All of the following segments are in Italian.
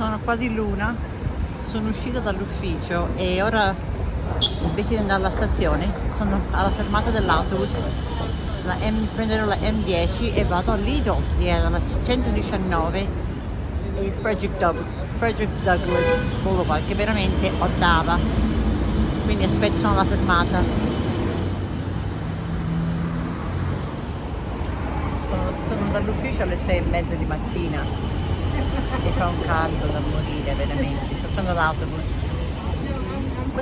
sono quasi l'una, sono uscita dall'ufficio e ora invece di andare alla stazione sono alla fermata dell'autobus, prenderò la M10 e vado a Lido, alla 119 e Frederick, Doug Frederick Douglass Boulevard, che veramente ottava, quindi aspetto alla fermata. Sono, dall'ufficio alle 6 e mezza di mattina e fa un caldo da morire veramente, sto aspettando l'autobus.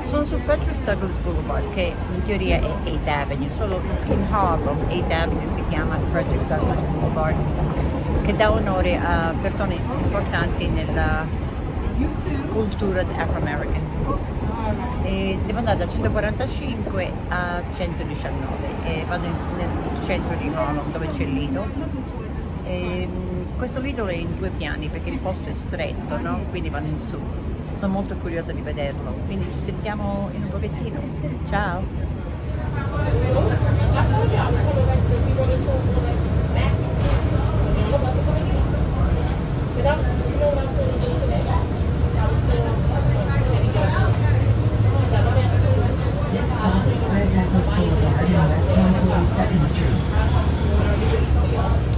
Sono su Frederick Douglass Boulevard che in teoria è 8th Avenue, solo in Harlem 8th Avenue si chiama Frederick Douglass Boulevard che dà onore a persone importanti nella cultura afro-american. devo andare da 145 a 119 e vado nel centro di Harlem dove c'è il Lido. E, questo lido è in due piani perché il posto è stretto, no? quindi vanno in su. Sono molto curiosa di vederlo, quindi ci sentiamo in un pochettino. Ciao! Red Douglas Boulevard, West 142nd Street.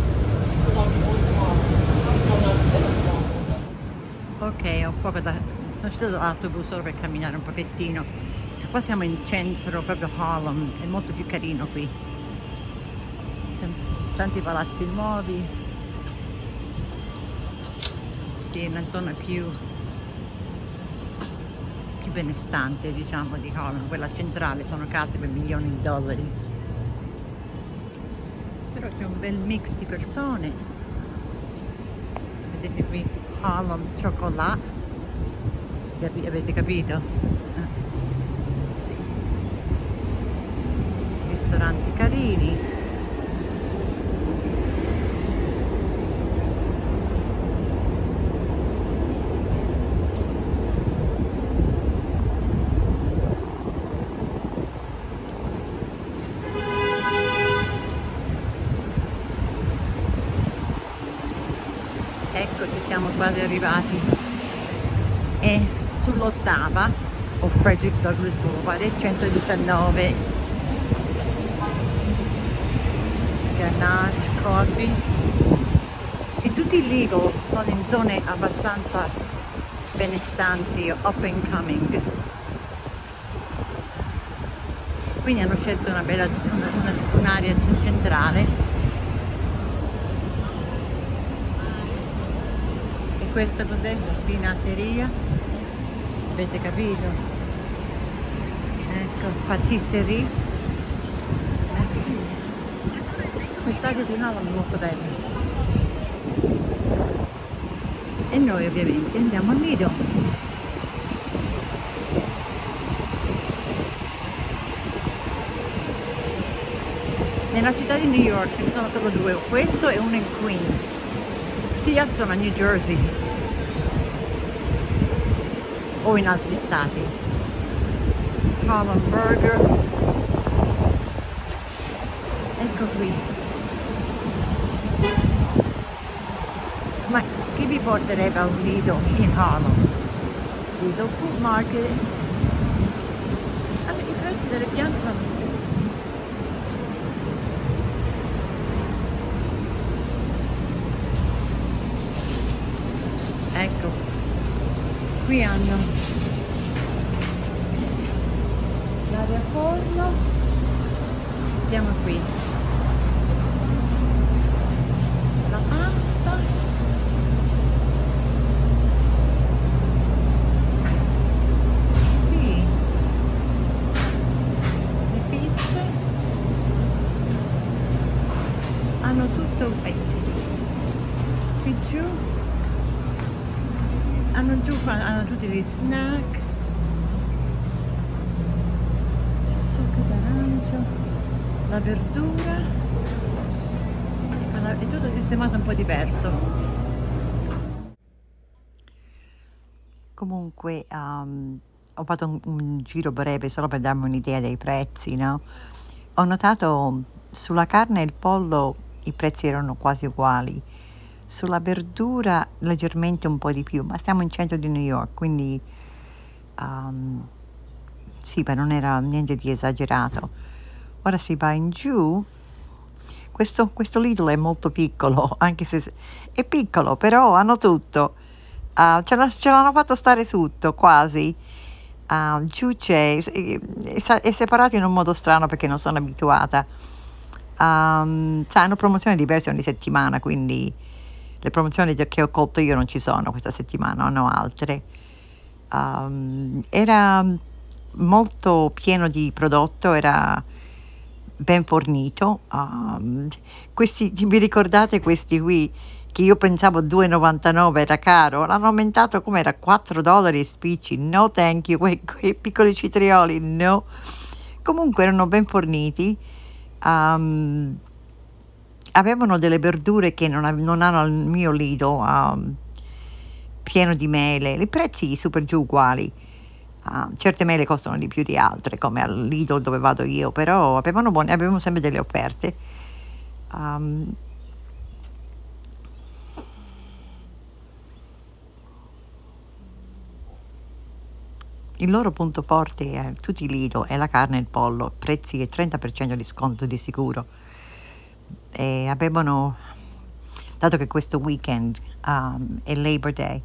Ok, ho poco da... sono uscita dall'autobus solo per camminare un pochettino. Qua siamo in centro, proprio Harlem, è molto più carino qui. Tanti palazzi nuovi. Sì, è una zona più, benestante, diciamo, di Harlem. Quella centrale sono case per milioni di dollari. Però c'è un bel mix di persone. Vedete qui Harlem Chocolat capi avete capito? Eh. Sì. ristoranti carini ecco ci siamo quasi arrivati e sull'ottava o Frederick Douglass Boulevard e 119 Ganache Coffee sì, tutti i Legal sono in zone abbastanza benestanti up and coming. Quindi hanno scelto una bella un'area un centrale questa cos'è? Pinateria avete capito? Patisserie ecco. quest'area di nuovo è molto bella e noi ovviamente andiamo al nido. Nella città di New York ce ne sono solo due questo e uno in Queens. Tutti gli altri sono a New Jersey. O in altri stati Harlem Burger. Qui ma chi vi porterebbe al Lido in Harlem? Lido Food Market. Allora, i prezzi delle piante sono gli stessi. Ecco. Qui hanno forno. Siamo qui. La pasta. Sì. Le pizze. Hanno tutto eh, qui giù. Hanno giù hanno tutti gli snack la verdura è tutto sistemato un po' diverso comunque um, ho fatto un, un, giro breve solo per darmi un'idea dei prezzi no? ho notato sulla carne e il pollo i prezzi erano quasi uguali sulla verdura leggermente un po' di più, ma siamo in centro di New York, quindi um, sì, ma non era niente di esagerato. Ora si va in giù. Questo, questo Lidl è molto piccolo, anche se è piccolo, però hanno tutto. Uh, ce, l'hanno fatto stare tutto, quasi. Uh, giù c'è, è, è, separato in un modo strano perché non sono abituata. Um, sai, hanno promozioni diverse ogni settimana, quindi le promozioni che ho colto io non ci sono questa settimana, hanno altre. Um, era molto pieno di prodotto, era ben fornito. Um, questi, vi ricordate questi qui che io pensavo 2,99 era caro? L'hanno aumentato come era 4 dollari spicci. No, thank you. Quei, quei piccoli citrioli, no. Comunque erano ben forniti. Um, avevano delle verdure che non, non hanno al mio lido, um, pieno di mele, i prezzi super giù uguali. Uh, certe mele costano di più di altre, come al Lidl dove vado io, però avevano, buone, avevano sempre delle offerte. Um, il loro punto forte è tutti i Lidl è la carne e il pollo, prezzi e 30% di sconto di sicuro e avevano, dato che questo weekend um, è Labor Day,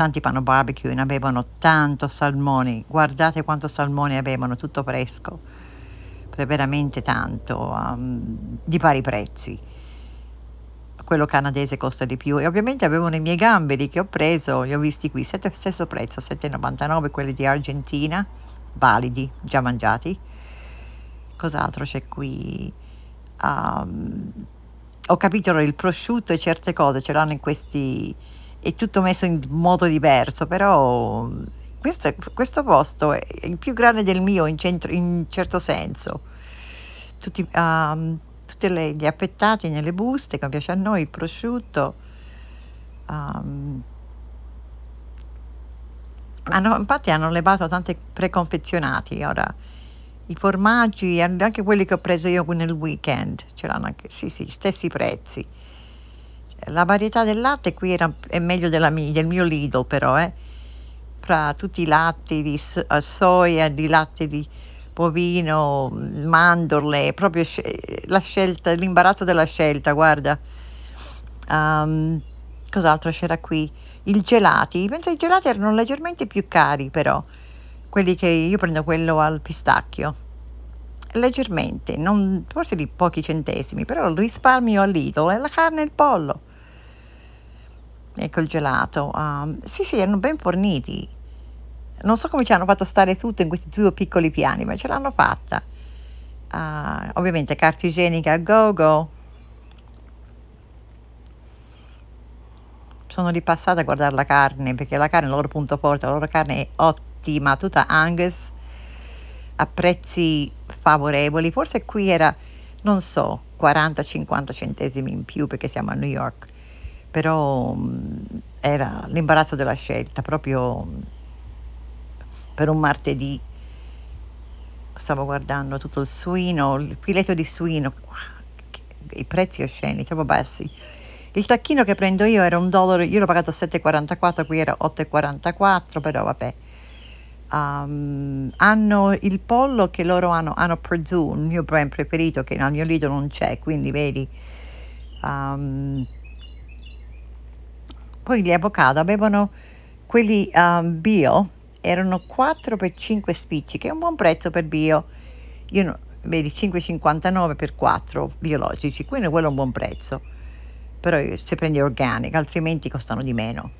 tanti fanno barbecue ne avevano tanto salmone, guardate quanto salmone avevano, tutto fresco, veramente tanto, um, di pari prezzi. Quello canadese costa di più e ovviamente avevano i miei gamberi che ho preso, li ho visti qui, sette, stesso prezzo, 7,99 quelli di Argentina, validi, già mangiati. Cos'altro c'è qui? um, ho capito il prosciutto e certe cose ce l'hanno in questi è tutto messo in modo diverso però questo, questo posto è il più grande del mio in, centro, in certo senso tutti, um, tutti gli affettati nelle buste come piace a noi il prosciutto um, hanno, infatti hanno levato tanti preconfezionati ora i formaggi, anche quelli che ho preso io nel weekend, ce l'hanno anche, sì sì, stessi prezzi. La varietà del latte qui era, è meglio della, del mio Lidl però, eh. Fra tutti i latti di eh, soia, di latte di bovino, mandorle, proprio la scelta, l'imbarazzo della scelta, guarda. Um, cos'altro c'era qui? I gelati, penso i gelati erano leggermente più cari però quelli che io prendo quello al pistacchio leggermente, non, forse di pochi centesimi, però il risparmio al Lidl è la carne e il pollo. Il gelato. Um, sì, sì, erano ben forniti. Non so come ci hanno fatto stare tutto in questi due piccoli piani, ma ce l'hanno fatta. Uh, ovviamente carta igienica go go. Sono ripassata a guardare la carne perché la carne è il loro punto forte, la loro carne è ottima, tutta Angus a prezzi favorevoli, forse qui era, non so, 40-50 centesimi in più perché siamo a New York, però mh, era l'imbarazzo della scelta, proprio per un martedì stavo guardando tutto il suino, il filetto di suino, i prezzi osceni, troppo bassi. Il tacchino che prendo io era un dollaro, io l'ho pagato 7,44, qui era 8,44, però vabbè um, hanno il pollo che loro hanno, hanno Purdue, il mio brand preferito che nel mio lido non c'è, quindi vedi. Um, poi gli avocado avevano quelli um, bio, erano 4 per 5 spicci, che è un buon prezzo per bio. Io no, vedi 5,59 per 4 biologici, quindi quello è un buon prezzo. Però se prendi organic, altrimenti costano di meno.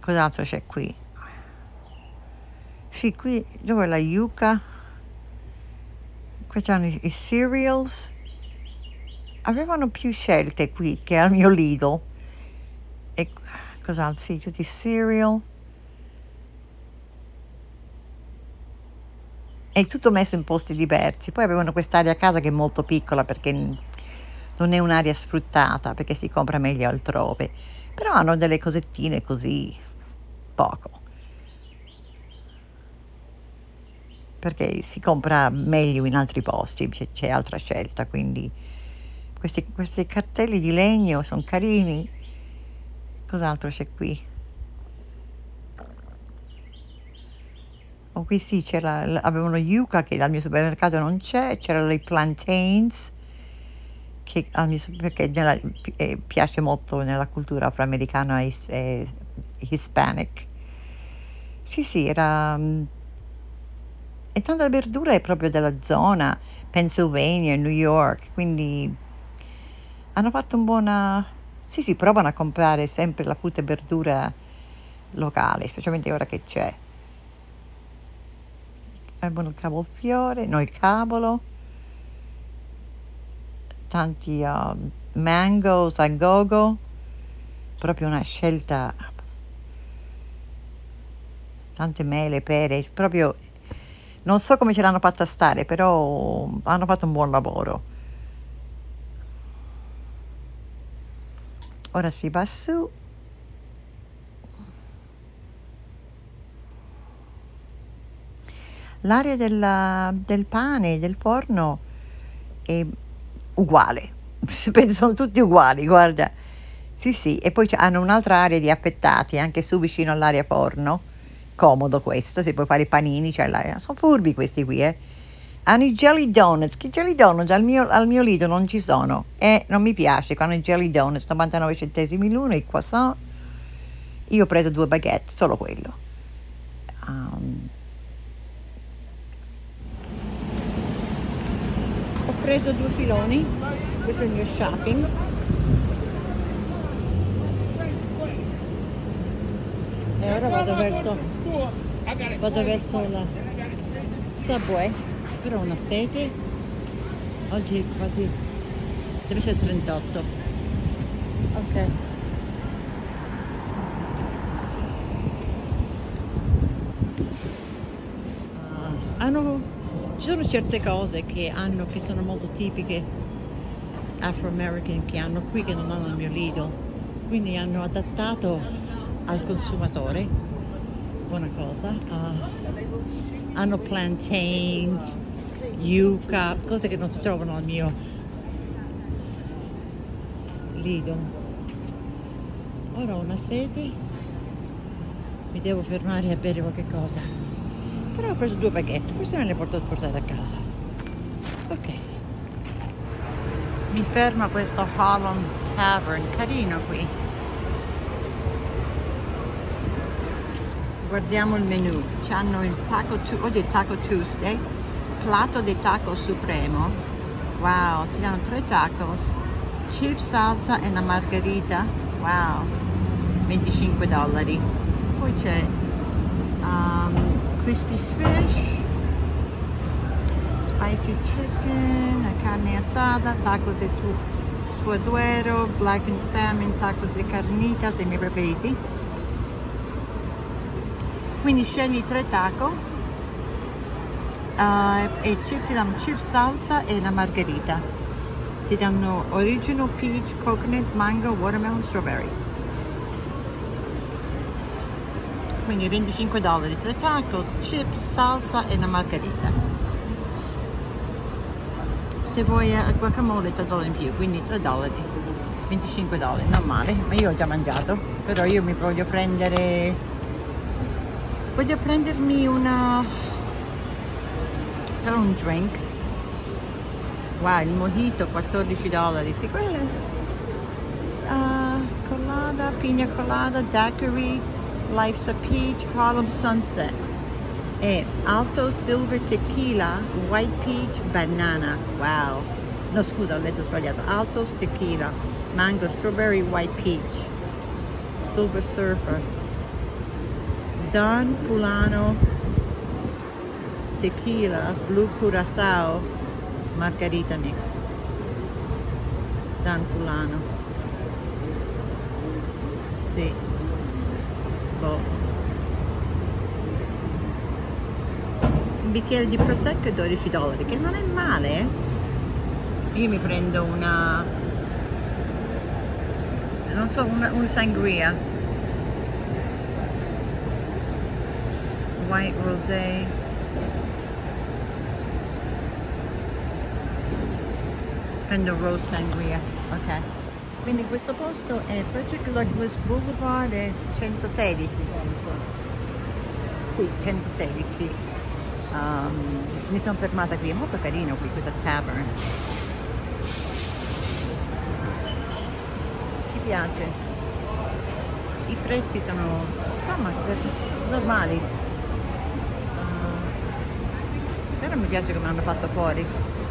Cos'altro c'è qui? Sì, qui dove è la yuca? Qui c'hanno i, i cereals. Avevano più scelte qui che al mio Lidl. Cos'altro? Sì, tutti i cereal. È tutto messo in posti diversi. Poi avevano quest'area a casa che è molto piccola perché non è un'area sfruttata, perché si compra meglio altrove. Però hanno delle cosettine così, poco. perché si compra meglio in altri posti, c'è altra scelta, quindi questi, questi cartelli di legno sono carini. Cos'altro c'è qui? Oh, qui sì, c'era, avevano yuca che dal mio supermercato non c'è, c'erano le plantains che perché nella, eh, piace molto nella cultura afroamericana e, e hispanic. Sì, sì, era... Mm, e tanta verdura è proprio della zona, Pennsylvania, New York, quindi hanno fatto un buona... Sì, sì, provano a comprare sempre la frutta e verdura locale, specialmente ora che c'è. Abbiamo il cavolfiore, no il cavolo, tanti uh, mangoes a gogo, proprio una scelta, tante mele, pere, proprio non so come ce l'hanno fatta stare, però hanno fatto un buon lavoro. Ora si va su. L'aria della, del pane, del forno è uguale. Sono tutti uguali, guarda. Sì, sì, e poi hanno un'altra area di affettati anche su vicino all'area forno. Comodo questo, se puoi fare i panini, cioè sono furbi questi qui, eh. Hanno i jelly donuts, che jelly donuts al mio, al mio lido non ci sono e non mi piace quando i jelly donuts 99 centesimi l'uno, il croissant. Io ho preso due baguette, solo quello. Um, ho preso due filoni, questo è il mio shopping. E ora vado verso, vado verso la Subway però una sete? Oggi quasi deve essere 38 ok. Uh, hanno ci sono certe cose che hanno che sono molto tipiche afro-american che hanno qui che non hanno il mio lido. Quindi hanno adattato al consumatore buona cosa uh, hanno plantains yuca, cose che non si trovano al mio lido. Ora ho una sete, mi devo fermare a bere qualche cosa. Però ho preso due baguette, queste me le porto a portare a casa. Ok. Mi ferma questo Holland Tavern, carino qui. Guardiamo il menu, hanno il taco, oggi è taco Tuesday plato di taco supremo. Wow ti danno tre tacos chip salsa e una margherita. Wow 25 dollari. Poi c'è um, crispy fish spicy chicken carne assata tacos di su suaduero black and salmon tacos di carnitas i miei preferiti. Quindi scegli tre tacos uh, e chip ti danno chip salsa e la margherita. Ti danno original peach coconut mango watermelon strawberry. Quindi 25 dollari. Tre tacos chips salsa e la margherita. Se vuoi il guacamole 3 dollari in più quindi 3 dollari. 25 dollari non male ma io ho già mangiato però io mi voglio prendere voglio prendermi una un drink? Wow il mojito 14 dollari. Uh, colada pina colada daiquiri life's a peach Harlem sunset. E alto silver tequila white peach banana. Wow. No scusa ho letto sbagliato. Alto tequila mango strawberry white peach. Silver surfer. Don Pulano tequila, blue curacao, margarita mix. Dan fulano. Sì. Boh. Un bicchiere di prosecco è 12 dollari, che non è male. Eh? Io mi prendo una non so, una, un sangria white rosé prendo Rose Sangria, ok. Quindi questo posto è Frederick Douglass Boulevard è 116 Sì, 116. Um, mi sono fermata qui, è molto carino qui questa tavern. Ci piace. I prezzi sono insomma normali. Uh, però mi piace come hanno fatto fuori.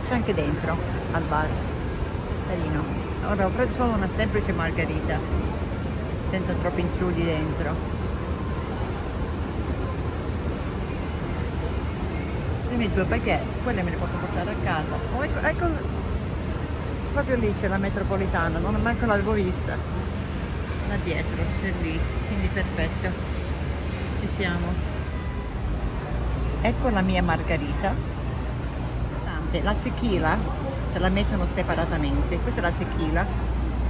C'è anche dentro al bar. Carino. Ora ho preso solo una semplice margarita, senza troppi intrudi dentro. Le mie due baguette, quelle me le posso portare a casa. Oh, ecco, ecco, proprio lì c'è la metropolitana, non manco l'avevo vista. Là dietro, c'è lì, quindi perfetto. Ci siamo. Ecco la mia margarita. La tequila te la mettono separatamente questa è la tequila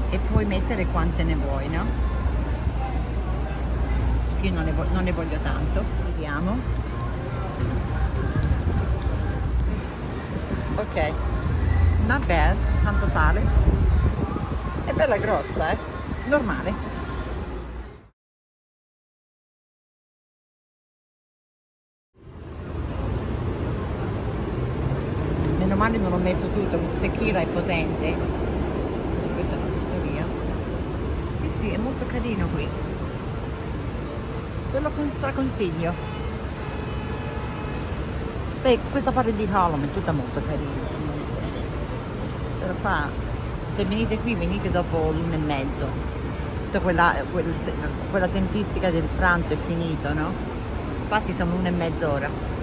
e puoi mettere quante ne vuoi no? io non ne, non ne voglio tanto vediamo ok not bad tanto sale è bella grossa eh normale meno male non ho messo tutto, tequila è potente. Questa è una tuttoria. Sì, sì, è molto carino qui. Quello che straconsiglio. Beh, questa parte di Harlem è tutta molto carina. Però fa, se venite qui venite dopo l'una e mezzo. Tutta quella, quella, quella tempistica del pranzo è finito, no? Infatti sono una e mezz'ora.